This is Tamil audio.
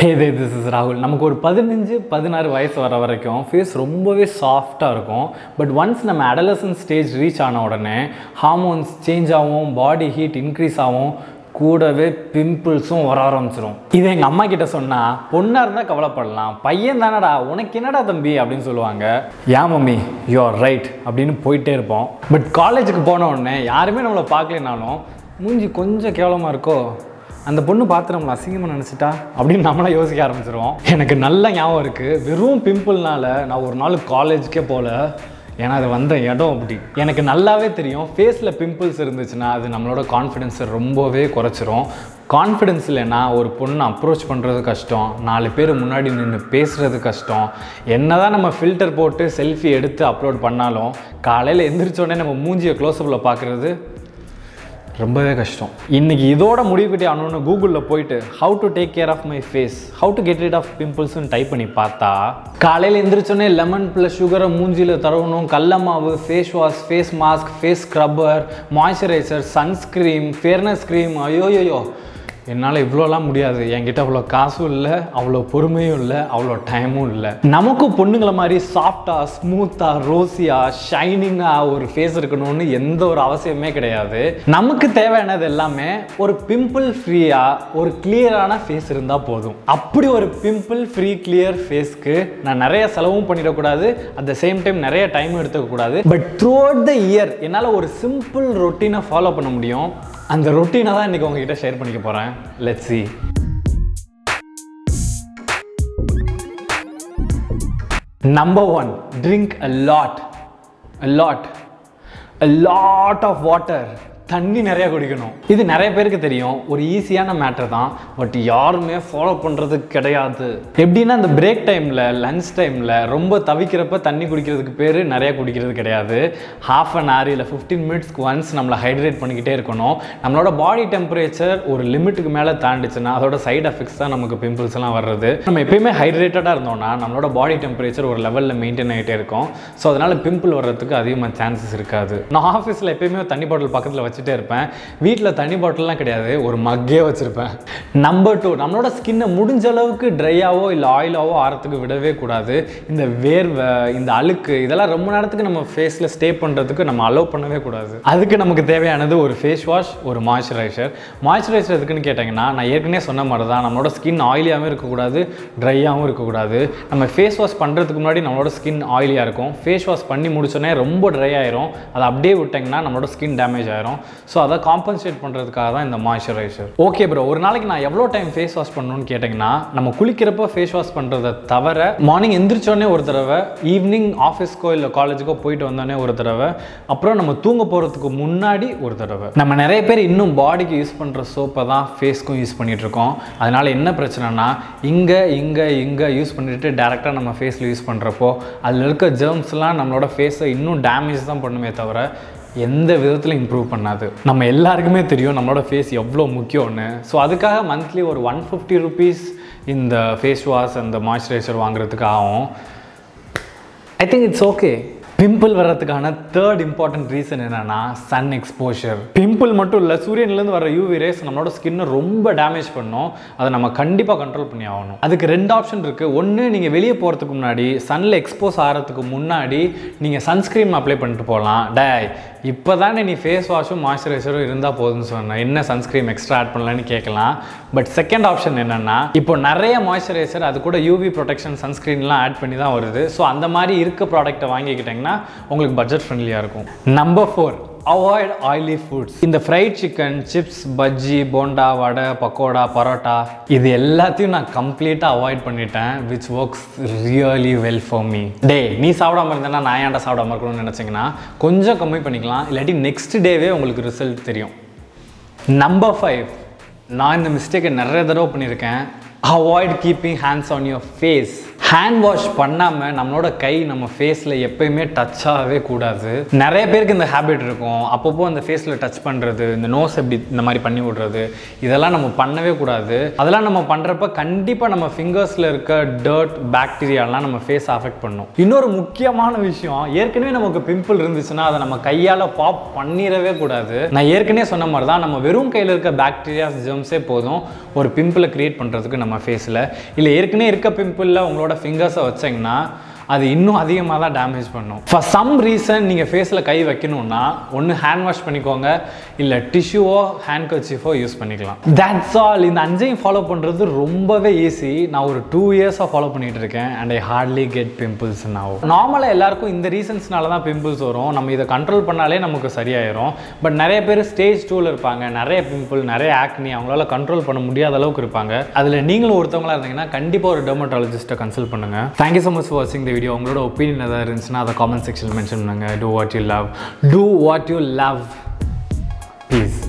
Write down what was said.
ஹே தே திஸ் இஸ் ராகுல் நமக்கு ஒரு பதினஞ்சு பதினாறு வயசு வர வரைக்கும் ஃபேஸ் ரொம்பவே சாஃப்டாக இருக்கும். பட் ஒன்ஸ் நம்ம அடலசன் ஸ்டேஜ் ரீச் ஆன உடனே ஹார்மோன்ஸ் சேஞ்ச் ஆகும் பாடி ஹீட் இன்க்ரீஸ் ஆகும் கூடவே பிம்பிள்ஸும் வர ஆரம்பிச்சிடும் இது எங்கள் அம்மா கிட்ட சொன்னால் பொண்ணாக இருந்தால் கவலைப்படலாம். பையன் தானடா உனக்கு என்னடா தம்பி? அப்படின்னு சொல்லுவாங்க. ஏன் மம்மி யூ ஆர் ரைட் அப்படின்னு போயிட்டே இருப்போம். பட் காலேஜுக்கு போன உடனே யாருமே நம்மளை பார்க்கலனாலும் மூஞ்சி கொஞ்சம் கேவலமாக இருக்கோ? அந்த பொண்ணு பார்த்து நம்மளை அசிங்கமாக நினச்சிட்டா அப்படின்னு நம்மளாம் யோசிக்க ஆரம்பிச்சிருவோம். எனக்கு நல்ல ஞாபகம் இருக்குது வெறும் பிம்பிள்னால நான் ஒரு நாள் காலேஜுக்கே போகல ஏன்னா அது வந்த இடம் அப்படி. எனக்கு நல்லாவே தெரியும். ஃபேஸில் பிம்பிள்ஸ் இருந்துச்சுன்னா அது நம்மளோட கான்ஃபிடென்ஸை ரொம்பவே குறைச்சிரும். கான்ஃபிடென்ஸ் இல்லைன்னா ஒரு பொண்ணை அப்ரோச் பண்ணுறது கஷ்டம். நாலு பேர் முன்னாடி நின்று பேசுகிறது கஷ்டம். என்ன தான் நம்ம ஃபில்டர் போட்டு செல்ஃபி எடுத்து அப்லோட் பண்ணாலும் காலையில் எந்திரிச்சோடனே நம்ம மூஞ்சியை க்ளோஸ்அப்பில் பார்க்குறது ரொம்பவே கஷ்டம். இன்னைக்கு இதோட முடிவுக்கிட்டே ஆனோன்னு கூகுளில் போயிட்டு how to take care of my face how to get rid of பிம்பிள்ஸ்னு type பண்ணி பார்த்தா காலையில் எந்திரிச்சோன்னே லெமன் ப்ளஸ் சுகரை மூஞ்சியில் தரவணும் கடல மாவு face wash face mask face scrubber moisturiser sunscreen fairness cream ஐயோ என்னால் இவ்வளோலாம் முடியாது. என்கிட்ட அவ்வளோ காசும் இல்லை அவ்வளோ பொறுமையும் இல்லை அவ்வளோ டைமும் இல்லை. நமக்கும் பொண்ணுங்களை மாதிரி சாஃப்டாக ஸ்மூத்தாக ரோசியாக ஷைனிங்காக ஒரு ஃபேஸ் இருக்கணும்னு எந்த ஒரு அவசியமே கிடையாது. நமக்கு தேவையானது எல்லாமே ஒரு பிம்பிள் ஃப்ரீயாக ஒரு கிளியரான ஃபேஸ் இருந்தால் போதும். அப்படி ஒரு பிம்பிள் ஃப்ரீ கிளியர் ஃபேஸ்க்கு நான் நிறைய செலவும் பண்ணிடக்கூடாது. அட் த சேம் டைம் நிறைய டைம் எடுத்துக்கக்கூடாது. But throughout the year என்னால் ஒரு சிம்பிள் ரொட்டீனை ஃபாலோ பண்ண முடியும். அந்த ரொட்டீனை தான் இன்றைக்கி உங்ககிட்ட ஷேர் பண்ணிக்க போகிறேன் let see number one drink a lot a lot a lot of water தண்ணி நிறைய குடிக்கணும். இது நிறைய பேருக்கு தெரியும். ஒரு ஈஸியான மேட்டர் தான். பட் யாருமே ஃபாலோ பண்ணுறது கிடையாது. எப்படின்னா இந்த பிரேக் டைமில் லன்ச் டைமில் ரொம்ப தவிக்கிறப்ப தண்ணி குடிக்கிறதுக்கு பேர் நிறைய குடிக்கிறது கிடையாது. ஹாஃப் அன் ஹவர் இல்லை ஃபிஃப்டீன் மினிட்ஸ்க்கு ஒன்ஸ் நம்மளை ஹைட்ரேட் பண்ணிக்கிட்டே இருக்கணும். நம்மளோட பாடி டெம்பரேச்சர் ஒரு லிமிட்டுக்கு மேலே தாண்டிச்சுன்னா அதோட சைட் எஃபெக்ட்ஸ் தான் நமக்கு பிம்பிள்ஸ் எல்லாம் வர்றது. நம்ம எப்பயுமே ஹைட்ரேட்டடாக இருந்தோம்னா நம்மளோட பாடி டெம்பரேச்சர் ஒரு லெவலில் மெயின்டைன் ஆகிட்டே இருக்கும். ஸோ அதனால் பிம்பிள் வர்றதுக்கு அதிகமாக சான்சஸ் இருக்காது. நான் ஆஃபீஸில் எப்பயுமே தண்ணி பாட்டில் பக்கத்தில் வச்சு வச்சுட்டே இருப்பேன். வீட்டில் தண்ணி பாட்டில்லாம் கிடையாது. ஒரு மக்கே வச்சுருப்பேன். நம்பர் டூ நம்மளோட ஸ்கின்னை முடிஞ்ச அளவுக்கு ட்ரையாவோ இல்லை ஆயிலாவோ ஆறத்துக்கு விடவே கூடாது. இந்த வேர்வை இந்த அழுக்கு இதெல்லாம் ரொம்ப நேரத்துக்கு நம்ம ஃபேஸில் ஸ்டே பண்ணுறதுக்கு நம்ம அலோவ் பண்ணவே கூடாது. அதுக்கு நமக்கு தேவையானது ஒரு ஃபேஸ் வாஷ் ஒரு மாய்ஸ்சரைசர் மாய்ஸ்சரைசர் எதுக்குன்னு கேட்டிங்கன்னா நான் ஏற்கனவே சொன்ன மாதிரி தான் நம்மளோட ஸ்கின் ஆயிலியாகவும் இருக்கக்கூடாது ட்ரையாகவும் இருக்கக்கூடாது. நம்ம ஃபேஸ் வாஷ் பண்ணுறதுக்கு முன்னாடி நம்மளோட ஸ்கின் ஆயிலியாக இருக்கும். ஃபேஸ் வாஷ் பண்ணி முடிச்சோடனே ரொம்ப ட்ரை ஆயிரும். அதை அப்படியே விட்டிங்கன்னா நம்மளோட ஸ்கின் டேமேஜ் ஆயிரும். ஸோ அதை காம்பன்சேட் பண்ணுறதுக்காக தான் இந்த மாய்ஸ்சரைசர் ஓகே ப்ரோ ஒரு நாளைக்கு நான் எவ்வளோ டைம் ஃபேஸ் வாஷ் பண்ணணும்னு கேட்டிங்கன்னா நம்ம குளிக்கிறப்ப ஃபேஸ் வாஷ் பண்ணுறதை தவிர மார்னிங் எந்திரிச்சோடனே ஒரு தடவை ஈவினிங் ஆஃபீஸ்க்கோ இல்லை காலேஜுக்கோ போயிட்டு வந்தோடனே ஒரு தடவை அப்புறம் நம்ம தூங்க போகிறதுக்கு முன்னாடி ஒரு தடவை. நம்ம நிறைய பேர் இன்னும் பாடிக்கு யூஸ் பண்ணுற சோப்பை தான் ஃபேஸ்க்கும் யூஸ் பண்ணிகிட்ருக்கோம் இருக்கோம் அதனால் என்ன பிரச்சனைனா இங்கே இங்கே இங்கே யூஸ் பண்ணிட்டு டேரெக்டாக நம்ம ஃபேஸில் யூஸ் பண்ணுறப்போ அதில் இருக்க ஜெர்ம்ஸ்லாம் நம்மளோட ஃபேஸை இன்னும் டேமேஜ் தான் பண்ணுமே தவிர எந்த விதத்தில் இம்ப்ரூவ் பண்ணாது. நம்ம எல்லாருக்குமே தெரியும் நம்மளோட ஃபேஸ் எவ்வளோ முக்கியம்னு. ஸோ அதுக்காக மந்த்லி ஒரு ஒன் ஃபிஃப்டி ருபீஸ் இந்த ஃபேஸ் வாஷ் அந்த மாய்ஸ்சரைசர் வாங்குறதுக்கு ஆகும். I think it's okay pimple வர்றதுக்கான தேர்ட் இம்பார்ட்டன்ட் ரீசன் என்னென்னா சன் எக்ஸ்போஷர் பிம்பிள் மட்டும் இல்லை சூரியன்லேருந்து வர யூவி ரேஸ் நம்மளோட ஸ்கின்னை ரொம்ப டேமேஜ் பண்ணும். அதை நம்ம கண்டிப்பாக கண்ட்ரோல் பண்ணி ஆகணும். அதுக்கு ரெண்டு ஆப்ஷன் இருக்குது ஒன்று நீங்கள் வெளியே போகிறதுக்கு முன்னாடி சன்னில் எக்ஸ்போஸ் ஆகிறதுக்கு முன்னாடி நீங்கள் சன்ஸ்க்ரீன் அப்ளை பண்ணிட்டு போகலாம். டே இப்போ தானே நீ ஃபேஸ் வாஷும் மாய்ஸ்சரைசரும் இருந்தால் போதும்னு சொன்னேன் என்ன சன்ஸ்க்ரீம் எக்ஸ்ட்ரா ஆட் பண்ணலான்னு கேட்கலாம் பட் செகண்ட் ஆப்ஷன் என்னென்னா இப்போ நிறைய மாய்ஸ்சரைசர் அது கூட யூவி ப்ரொடெக்ஷன் சன்ஸ்க்ரீன்லாம் ஆட் பண்ணி தான் வருது. ஸோ அந்த மாதிரி இருக்க ப்ராடக்ட்டை வாங்கிக்கிட்டிங்கன்னா உங்களுக்கு பட்ஜெட் ஃப்ரெண்ட்லியாக இருக்கும். Number four avoid oily foods இந்த fried chicken chips bajji bonda vada pakoda parotta இது எல்லாத்தையும் நான் கம்ப்ளீட்டாக அவாய்ட் பண்ணிட்டேன் which works really well for me டே நீ சாப்பிடாம இருந்தேன்னா நான் ஏன்டா சாப்பிடாம இருக்கணும்னு நினச்சிங்கன்னா கொஞ்சம் கம்மி பண்ணிக்கலாம். இல்லாட்டி நெக்ஸ்ட் டேவே உங்களுக்கு ரிசல்ட் தெரியும். நம்பர் ஃபைவ் நான் இந்த மிஸ்டேக்கை நிறைய தடவை பண்ணியிருக்கேன். Avoid keeping hands on your face hand wash பண்ணாமல் நம்மளோட கை நம்ம ஃபேஸில் எப்பயுமே டச் ஆகவே கூடாது. நிறைய பேருக்கு இந்த ஹேபிட் இருக்கும். அப்பப்போ அந்த ஃபேஸில் டச் பண்ணுறது இந்த நோஸ் எப்படி இந்த மாதிரி பண்ணி விடுறது இதெல்லாம் நம்ம பண்ணவே கூடாது. அதெல்லாம் நம்ம பண்ணுறப்ப கண்டிப்பாக நம்ம ஃபிங்கர்ஸில் இருக்க டர்ட் பாக்டீரியாலாம் நம்ம ஃபேஸ் அஃபெக்ட் பண்ணும். இன்னொரு முக்கியமான விஷயம் ஏற்கனவே நமக்கு பிம்பிள் இருந்துச்சுன்னா அதை நம்ம கையால் பாப் பண்ணிடவே கூடாது. நான் ஏற்கனவே சொன்ன மாதிரி தான் நம்ம வெறும் கையில் இருக்க பாக்டீரியாஸ் ஜெர்ம்ஸே போதும் ஒரு பிம்பிளை கிரியேட் பண்ணுறதுக்கு நம்ம ஃபேஸில் இல்லை ஏற்கனவே இருக்க பிம்பிளில் உங்களோட ஃபிங்கர்ஸை வச்சிங்கன்னா அது இன்னும் அதிகமாக தான் டேமேஜ் பண்ணும். ஃபார் சம் ரீசன் நீங்கள் ஃபேஸில் கை வைக்கணும்னா ஒன்று ஹேண்ட் வாஷ் பண்ணிக்கோங்க. இல்லை டிஷ்யூவோ ஹேண்ட் கர்ச்சீஃபோ யூஸ் பண்ணிக்கலாம். தட்ஸ் ஆல் இந்த அஞ்சையும் ஃபாலோ பண்ணுறது ரொம்பவே ஈஸி நான் ஒரு டூ இயர்ஸாக ஃபாலோ பண்ணிகிட்டு இருக்கேன். And I hardly get pimples now. நார்மலாக எல்லாருக்கும் இந்த ரீசன்ஸ்னால தான் பிம்பிள்ஸ் வரும். நம்ம இதை கண்ட்ரோல் பண்ணாலே நமக்கு சரியாயிரும். பட் நிறைய பேர் ஸ்டேஜ் டூவில் இருப்பாங்க. நிறைய பிம்பிள் நிறைய ஆக்னி அவங்களால கண்ட்ரோல் பண்ண முடியாத அளவுக்கு இருப்பாங்க. அதில் நீங்களும் ஒருத்தவங்களா இருந்தீங்கன்னா கண்டிப்பாக ஒரு டெர்மட்டாலஜிஸ்ட்டை கன்சல்ட் பண்ணுங்க. Thank you so much for வாட்சிங் த வீடியோ உங்களோட ஒப்பீனியன் எதாவது இருந்துச்சுன்னா அதை காமெண்ட் செக்ஷனில் மென்ஷன் பண்ணுங்க. Do what you love do what you love please